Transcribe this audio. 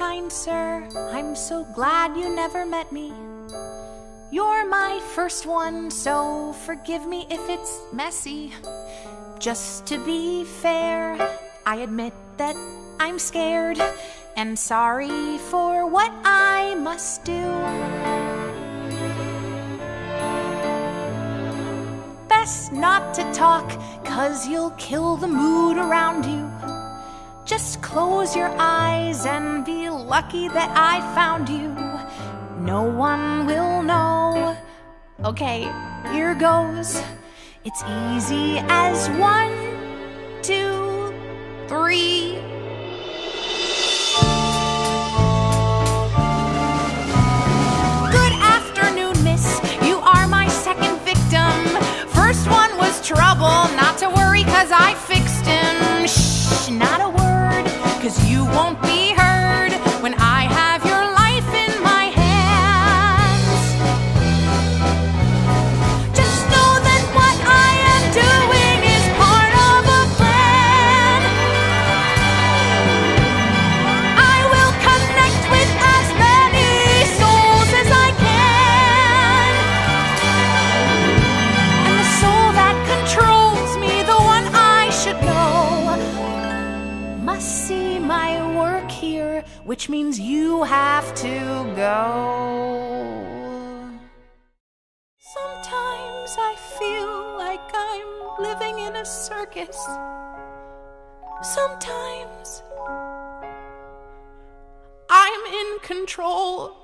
kind sir. I'm so glad you never met me. You're my first one, so forgive me if it's messy. Just to be fair, I admit that I'm scared and sorry for what I must do. Best not to talk, cause you'll kill the mood around you. Just close your eyes and be lucky that I found you. No one will know. Okay, here goes. It's easy as one, two, three. Good afternoon, miss. You are my second victim. First one was trouble. Not to worry, cause I must see my work here, which means you have to go. Sometimes I feel like I'm living in a circus. Sometimes I'm in control.